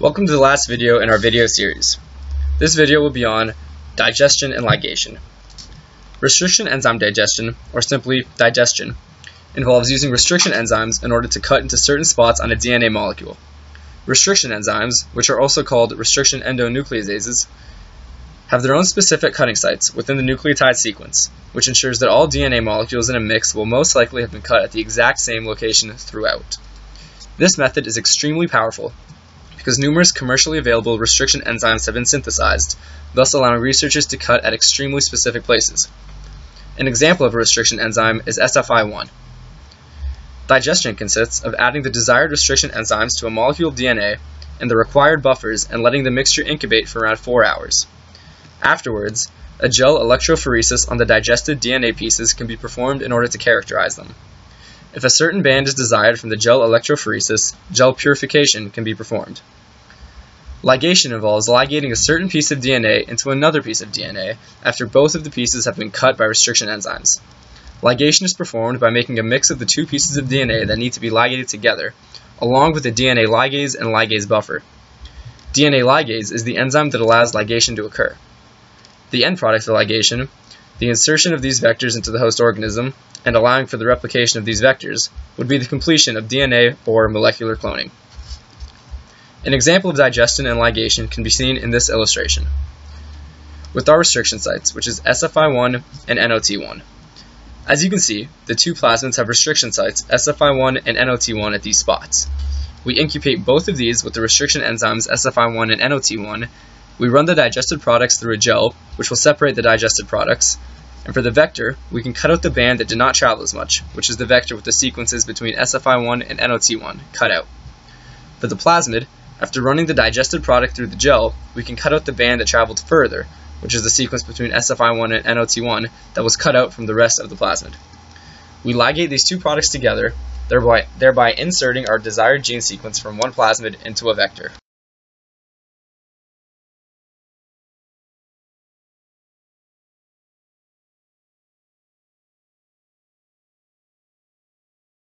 Welcome to the last video in our video series. This video will be on digestion and ligation. Restriction enzyme digestion, or simply digestion, involves using restriction enzymes in order to cut into certain spots on a DNA molecule. Restriction enzymes, which are also called restriction endonucleases, have their own specific cutting sites within the nucleotide sequence, which ensures that all DNA molecules in a mix will most likely have been cut at the exact same location throughout. This method is extremely powerful because numerous commercially available restriction enzymes have been synthesized, thus allowing researchers to cut at extremely specific places. An example of a restriction enzyme is SFI1. Digestion consists of adding the desired restriction enzymes to a molecule of DNA and the required buffers and letting the mixture incubate for around 4 hours. Afterwards, a gel electrophoresis on the digested DNA pieces can be performed in order to characterize them. If a certain band is desired from the gel electrophoresis, gel purification can be performed. Ligation involves ligating a certain piece of DNA into another piece of DNA after both of the pieces have been cut by restriction enzymes. Ligation is performed by making a mix of the two pieces of DNA that need to be ligated together, along with the DNA ligase and ligase buffer. DNA ligase is the enzyme that allows ligation to occur. The end product of ligation, the insertion of these vectors into the host organism, and allowing for the replication of these vectors, would be the completion of DNA or molecular cloning. An example of digestion and ligation can be seen in this illustration. With our restriction sites, which is SFI1 and NOT1. As you can see, the two plasmids have restriction sites, SFI1 and NOT1 at these spots. We incubate both of these with the restriction enzymes SFI1 and NOT1. We run the digested products through a gel, which will separate the digested products, and for the vector, we can cut out the band that did not travel as much, which is the vector with the sequences between SFI1 and NOT1 cut out. For the plasmid, after running the digested product through the gel, we can cut out the band that traveled further, which is the sequence between SFI1 and NOT1 that was cut out from the rest of the plasmid. We ligate these two products together, thereby, thereby inserting our desired gene sequence from one plasmid into a vector.